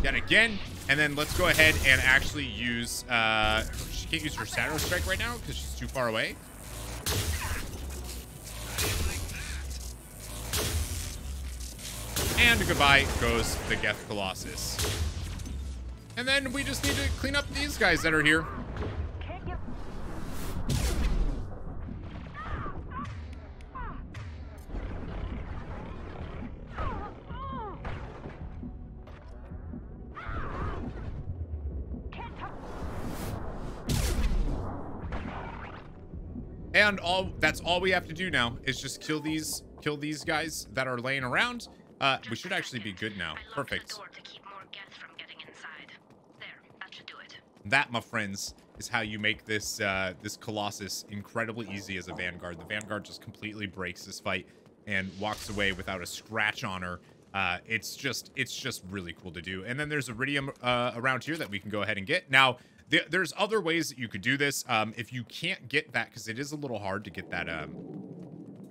Yet again, and then let's go ahead and actually use, uh, she can't use her Shadow Strike right now because she's too far away. And goodbye goes the Geth Colossus. And then we just need to clean up these guys that are here. And all that's all we have to do now is just kill these kill these guys that are laying around. Uh, we should actually be good now. Perfect. That, my friends, is how you make this uh, this Colossus incredibly easy as a Vanguard. The Vanguard just completely breaks this fight and walks away without a scratch on her. Uh, it's just it's just really cool to do. And then there's Iridium uh, around here that we can go ahead and get. Now, th there's other ways that you could do this. Um, if you can't get that, because it is a little hard to get that um,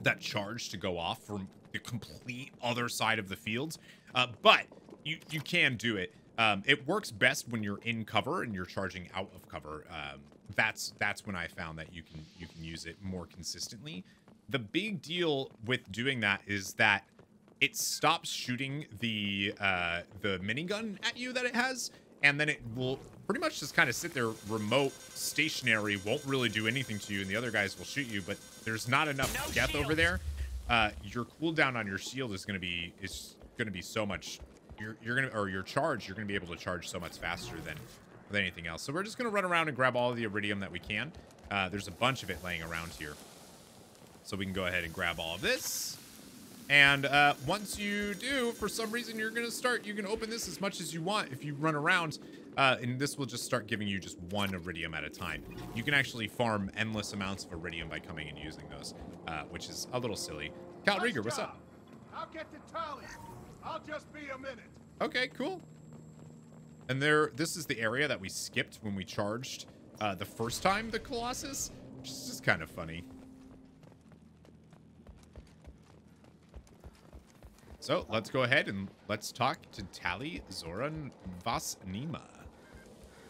that charge to go off from the complete other side of the fields. Uh, but you you can do it. Um, it works best when you're in cover and you're charging out of cover. Um, that's that's when I found that you can you can use it more consistently. The big deal with doing that is that it stops shooting the uh, the minigun at you that it has, and then it will pretty much just kind of sit there remote, stationary, won't really do anything to you, and the other guys will shoot you. But there's not enough No death over there. Uh, your cooldown on your shield is gonna be is gonna be so much. You're you're gonna or your charge you're gonna be able to charge so much faster than than anything else. So we're just gonna run around and grab all the iridium that we can. Uh, there's a bunch of it laying around here. So we can go ahead and grab all of this. And uh, once you do, for some reason, you're going to start, you can open this as much as you want if you run around. Uh, and this will just start giving you just one iridium at a time. You can actually farm endless amounts of iridium by coming and using those, uh, which is a little silly. Kal Nice Reegar, what's up? I'll get to Tali. I'll just be a minute. Okay, cool. And there, this is the area that we skipped when we charged uh, the first time the Colossus, which is just kind of funny. So let's go ahead and let's talk to Tali'Zorah Vas Neema.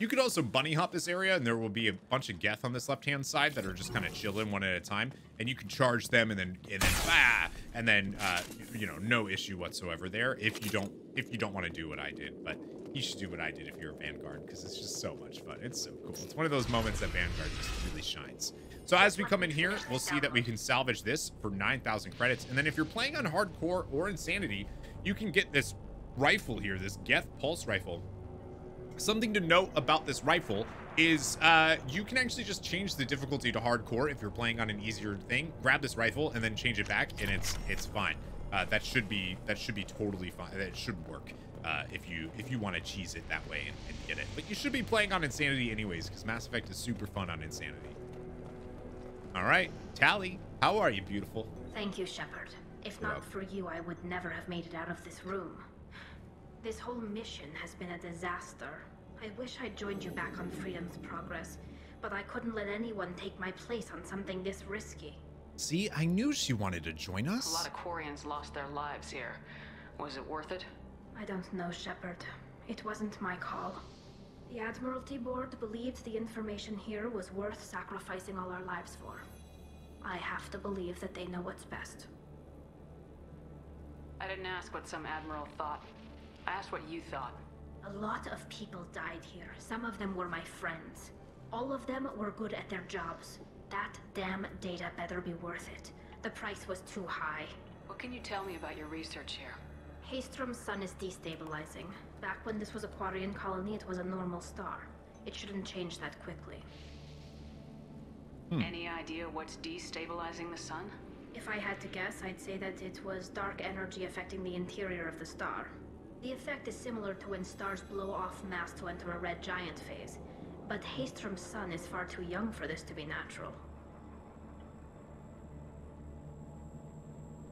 You could also bunny hop this area, and there will be a bunch of Geth on this left-hand side that are just kind of chilling one at a time, and you can charge them, and then and then ah, and then uh, you know no issue whatsoever there if you don't if you don't want to do what I did, but you should do what I did if you're a Vanguard because it's just so much fun. It's so cool. It's one of those moments that Vanguard just really shines. So as we come in here, we'll see that we can salvage this for 9,000 credits, and then if you're playing on hardcore or insanity, you can get this rifle here, this Geth pulse rifle Something to note about this rifle is uh, you can actually just change the difficulty to hardcore if you're playing on an easier thing. Grab this rifle and then change it back, and it's it's fine. Uh, that should be that should be totally fine. That should work uh, if you if you want to cheese it that way and, and get it. But you should be playing on Insanity anyways, because Mass Effect is super fun on Insanity. All right, Tali, how are you, beautiful? Thank you, Shepard. If not for you, I would never have made it out of this room. This whole mission has been a disaster. I wish I'd joined you back on Freedom's Progress, but I couldn't let anyone take my place on something this risky. See, I knew she wanted to join us. A lot of Quarians lost their lives here. Was it worth it? I don't know, Shepard. It wasn't my call. The Admiralty Board believed the information here was worth sacrificing all our lives for. I have to believe that they know what's best. I didn't ask what some admiral thought. I asked what you thought. A lot of people died here. Some of them were my friends. All of them were good at their jobs. That damn data better be worth it. The price was too high. What can you tell me about your research here? Haestrom's sun is destabilizing. Back when this was a Quarian colony, it was a normal star. It shouldn't change that quickly. Hmm. Any idea what's destabilizing the sun? If I had to guess, I'd say that it was dark energy affecting the interior of the star. The effect is similar to when stars blow off mass to enter a red giant phase, but Haestrom's sun is far too young for this to be natural.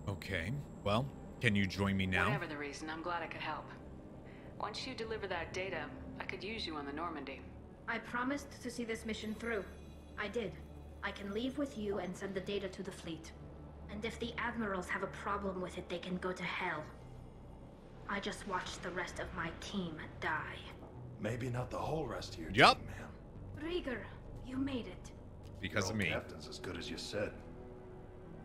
Okay, well, can you join me now? Whatever the reason, I'm glad I could help. Once you deliver that data, I could use you on the Normandy. I promised to see this mission through. I did. I can leave with you and send the data to the fleet. And if the admirals have a problem with it, they can go to hell. I just watched the rest of my team die. Maybe not the whole rest of your yep. team, ma'am. Reegar, you made it. Because of me. Captain's as good as you said.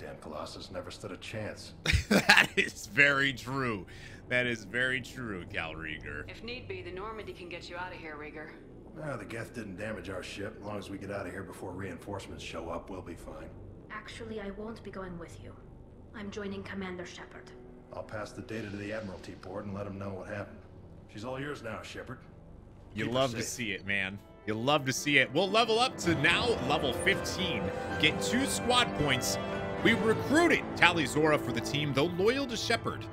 Damn Colossus never stood a chance. *laughs* that is very true. That is very true, Kal Reegar. If need be, the Normandy can get you out of here, Reegar. No, the Geth didn't damage our ship. As long as we get out of here before reinforcements show up, we'll be fine. Actually, I won't be going with you. I'm joining Commander Shepard. I'll pass the data to the Admiralty board and let them know what happened. She's all yours now, Shepard. You love to see it, man. You love to see it. We'll level up to now level 15. Get two squad points. We recruited Tali'Zorah for the team, though loyal to Shepard.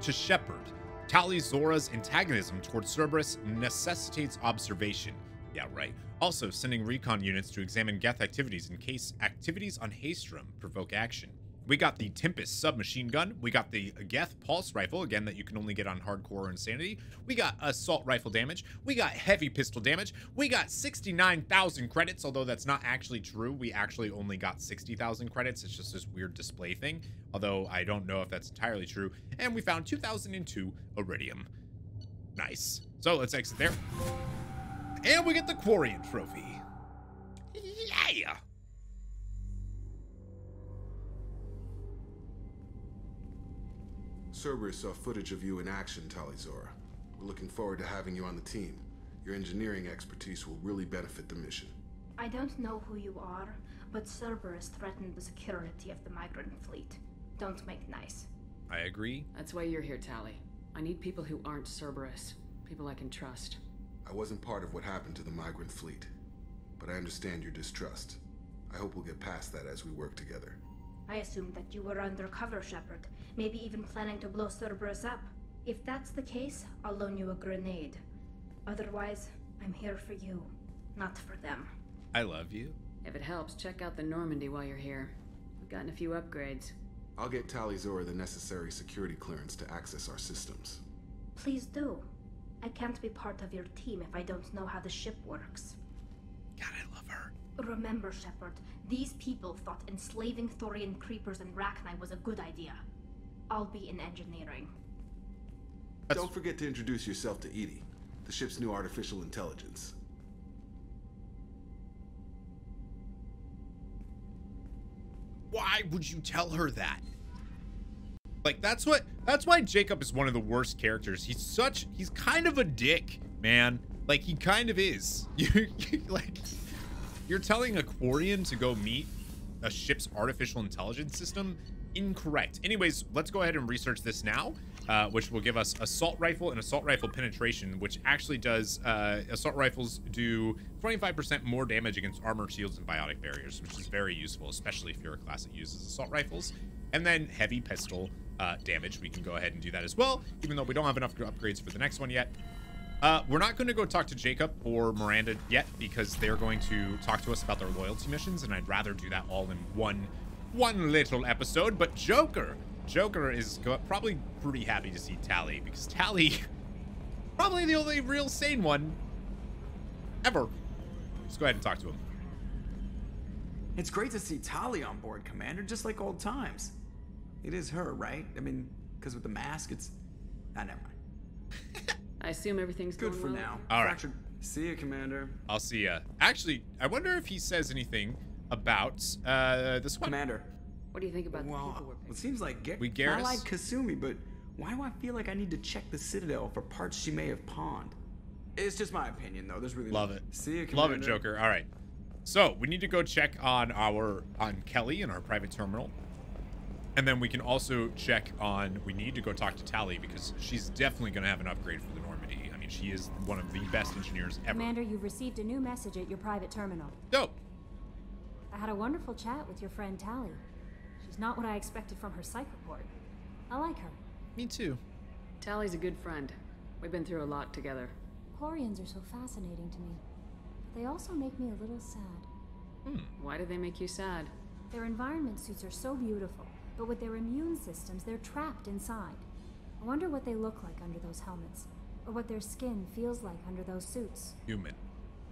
To Shepard. Tali'Zorah's antagonism towards Cerberus necessitates observation. Yeah, right. Also, sending recon units to examine Geth activities in case activities on Haestrom provoke action. We got the Tempest submachine gun. We got the Geth pulse rifle, again, that you can only get on hardcore insanity. We got assault rifle damage. We got heavy pistol damage. We got 69,000 credits, although that's not actually true. We actually only got 60,000 credits. It's just this weird display thing, although I don't know if that's entirely true. And we found 2002 iridium. Nice. So let's exit there. And we get the Quarian trophy. Yeah! Cerberus saw footage of you in action, Tali'Zorah. We're looking forward to having you on the team. Your engineering expertise will really benefit the mission. I don't know who you are, but Cerberus threatened the security of the migrant fleet. Don't make nice. I agree. That's why you're here, Tali. I need people who aren't Cerberus. People I can trust. I wasn't part of what happened to the migrant fleet, but I understand your distrust. I hope we'll get past that as we work together. I assumed that you were undercover, Shepard. Maybe even planning to blow Cerberus up. If that's the case, I'll loan you a grenade. Otherwise, I'm here for you, not for them. I love you. If it helps, check out the Normandy while you're here. We've gotten a few upgrades. I'll get Tali'Zorah the necessary security clearance to access our systems. Please do. I can't be part of your team if I don't know how the ship works. God, I love her. Remember, Shepard, these people thought enslaving Thorian creepers and Rachni was a good idea. I'll be in engineering. Don't forget to introduce yourself to EDI, the ship's new artificial intelligence. Why would you tell her that? Like that's what that's why Jacob is one of the worst characters. He's such he's kind of a dick, man. Like he kind of is. *laughs* You like you're telling a Quarian to go meet a ship's artificial intelligence system? Incorrect. Anyways, let's go ahead and research this now, uh, which will give us assault rifle and assault rifle penetration, which actually does uh, assault rifles do 25% more damage against armor shields and biotic barriers, which is very useful, especially if you're a class that uses assault rifles. And then heavy pistol uh, damage. We can go ahead and do that as well, even though we don't have enough upgrades for the next one yet. Uh, we're not going to go talk to Jacob or Miranda yet because they're going to talk to us about their loyalty missions, and I'd rather do that all in one one little episode. But Joker, Joker is probably pretty happy to see Tali because Tali, *laughs* probably the only real sane one ever. Let's go ahead and talk to him. It's great to see Tali on board, Commander, just like old times. It is her, right? I mean, because with the mask, it's... Ah, never mind. *laughs* I assume everything's good going for well? now. All right. Fractured. See you, Commander. I'll see ya. Actually, I wonder if he says anything about uh, this one. Commander. What do you think about well, the people we're It seems like Ge- We I Garrus? like Kasumi, but why do I feel like I need to check the Citadel for parts she may have pawned? It's just my opinion, though. There's really Love no- it. See you, Commander. Love it, Joker. All right. So we need to go check on our on Kelly in our private terminal. And then we can also check on, we need to go talk to Tali because she's definitely going to have an upgrade for the Normandy. I mean, she is one of the best engineers ever. Commander, you've received a new message at your private terminal. Dope. I had a wonderful chat with your friend Tali. She's not what I expected from her psych report. I like her. Me too. Tali's a good friend. We've been through a lot together. Quarians are so fascinating to me. But they also make me a little sad. Hmm. Why do they make you sad? Their environment suits are so beautiful, but with their immune systems, they're trapped inside. I wonder what they look like under those helmets, or what their skin feels like under those suits. Human.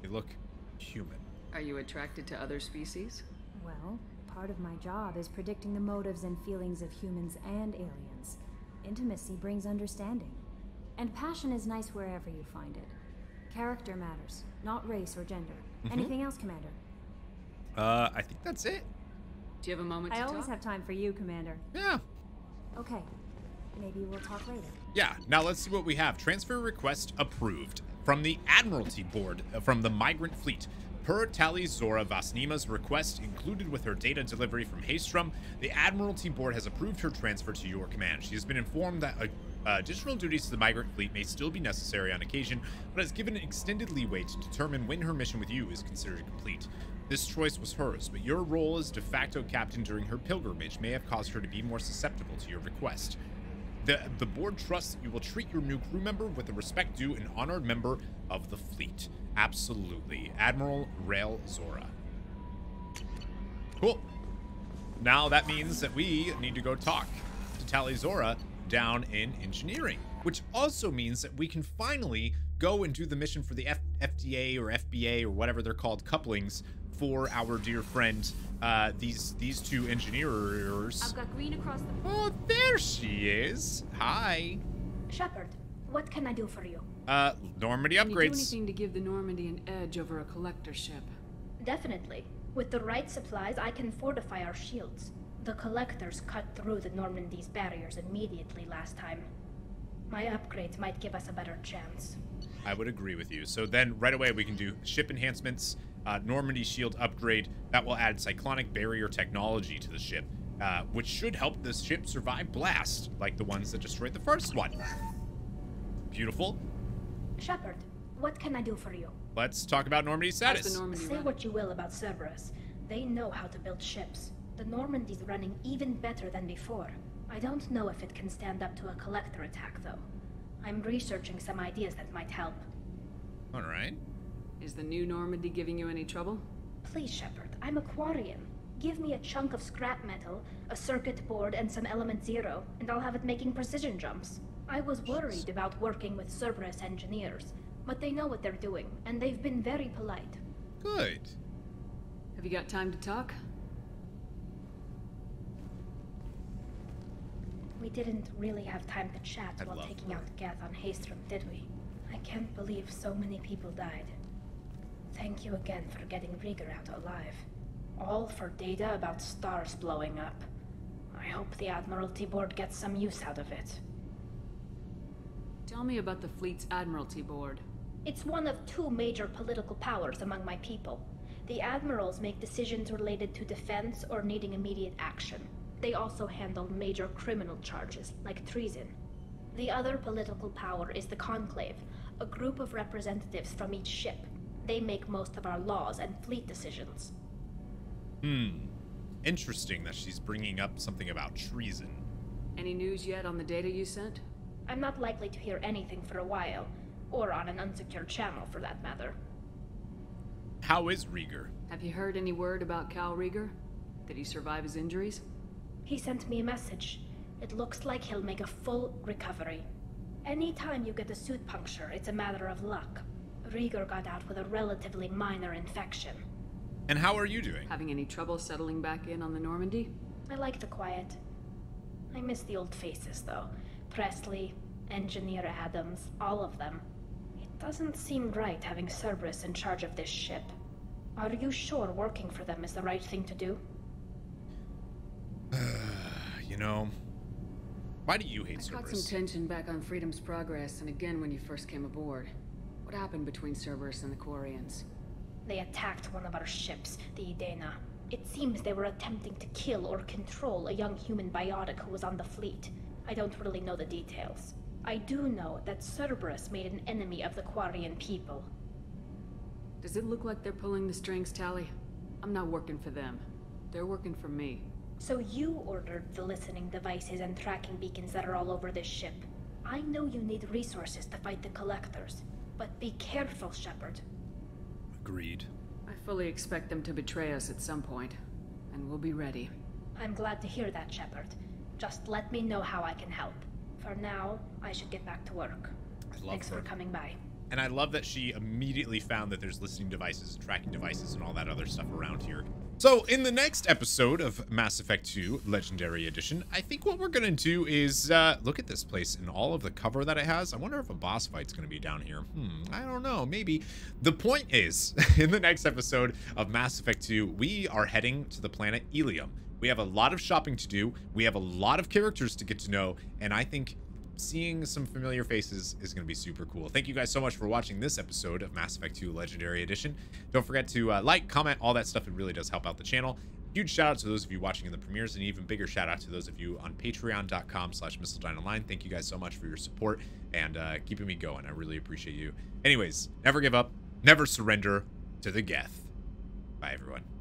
They look human. Are you attracted to other species? Well, part of my job is predicting the motives and feelings of humans and aliens. Intimacy brings understanding. And passion is nice wherever you find it. Character matters, not race or gender. Mhm. Anything else, Commander? Uh, I think that's it. Do you have a moment I to always talk? have time for you, Commander. Yeah. Okay. Maybe we'll talk later. Yeah, now let's see what we have. Transfer request approved from the Admiralty Board uh, from the Migrant Fleet. Per Tali'Zorah Vas Neema's request included with her data delivery from Haestrom, the Admiralty Board has approved her transfer to your command. She has been informed that uh, additional duties to the Migrant Fleet may still be necessary on occasion, but has given an extended leeway to determine when her mission with you is considered complete. This choice was hers, but your role as de facto captain during her pilgrimage may have caused her to be more susceptible to your request. The, the board trusts that you will treat your new crew member with the respect due an honored member of the fleet. Absolutely. Admiral Rael'Zorah. Cool. Now that means that we need to go talk to Tali'Zorah down in engineering, which also means that we can finally go and do the mission for the F FDA or FBA or whatever they're called couplings for our dear friend, uh, these these two engineers. I've got green across the. Oh, there she is. Hi. Shepard, what can I do for you? Uh, Normandy Can you do upgrades. anything to give the Normandy an edge over a collector ship? Definitely. With the right supplies, I can fortify our shields. The collectors cut through the Normandy's barriers immediately last time. My upgrades might give us a better chance. I would agree with you. So then right away we can do ship enhancements, uh, Normandy shield upgrade. That will add cyclonic barrier technology to the ship, uh, which should help the ship survive blast, like the ones that destroyed the first one. Beautiful. Shepard, what can I do for you? Let's talk about Normandy status. Say what you will about Cerberus. They know how to build ships. The Normandy's running even better than before. I don't know if it can stand up to a collector attack, though. I'm researching some ideas that might help. All right. Is the new Normandy giving you any trouble? Please, Shepard, I'm a Quarian. Give me a chunk of scrap metal, a circuit board, and some element zero, and I'll have it making precision jumps. I was worried about working with Cerberus engineers, but they know what they're doing, and they've been very polite. Good. Have you got time to talk? We didn't really have time to chat I'd while love taking out Geth on Haestrom, did we? I can't believe so many people died. Thank you again for getting Reegar out alive. All for data about stars blowing up. I hope the Admiralty Board gets some use out of it. Tell me about the fleet's Admiralty Board. It's one of two major political powers among my people. The admirals make decisions related to defense or needing immediate action. They also handle major criminal charges, like treason. The other political power is the Conclave, a group of representatives from each ship. They make most of our laws and fleet decisions. Hmm. Interesting that she's bringing up something about treason. Any news yet on the data you sent? I'm not likely to hear anything for a while, or on an unsecured channel for that matter. How is Reegar? Have you heard any word about Kal Reegar? Did he survive his injuries? He sent me a message. It looks like he'll make a full recovery. Anytime you get a suit puncture, it's a matter of luck. Reegar got out with a relatively minor infection. And how are you doing? Having any trouble settling back in on the Normandy? I like the quiet. I miss the old faces, though. Pressly, Engineer Adams, all of them. It doesn't seem right having Cerberus in charge of this ship. Are you sure working for them is the right thing to do? *sighs* you know, why do you hate I caught some tension back on Freedom's Progress, and again when you first came aboard. What happened between Cerberus and the Quarians? They attacked one of our ships, the Idenna. It seems they were attempting to kill or control a young human biotic who was on the fleet. I don't really know the details. I do know that Cerberus made an enemy of the Quarian people. Does it look like they're pulling the strings, Tali? I'm not working for them. They're working for me. So you ordered the listening devices and tracking beacons that are all over this ship. I know you need resources to fight the Collectors, but be careful, Shepard. Agreed. I fully expect them to betray us at some point, and we'll be ready. I'm glad to hear that, Shepard. Just let me know how I can help. For now, I should get back to work. I love Thanks her. for coming by. And I love that she immediately found that there's listening devices and tracking devices and all that other stuff around here. So in the next episode of Mass Effect 2 Legendary Edition, I think what we're going to do is uh, look at this place and all of the cover that it has. I wonder if a boss fight's going to be down here. Hmm, I don't know. Maybe. The point is, *laughs* in the next episode of Mass Effect 2, we are heading to the planet Illium. We have a lot of shopping to do. We have a lot of characters to get to know. And I think seeing some familiar faces is going to be super cool. Thank you guys so much for watching this episode of Mass Effect 2 Legendary Edition. Don't forget to uh, like, comment, all that stuff. It really does help out the channel. Huge shout out to those of you watching in the premieres and even bigger shout out to those of you on patreon.com slash Online. Thank you guys so much for your support and uh, keeping me going. I really appreciate you. Anyways, never give up, never surrender to the Geth. Bye, everyone.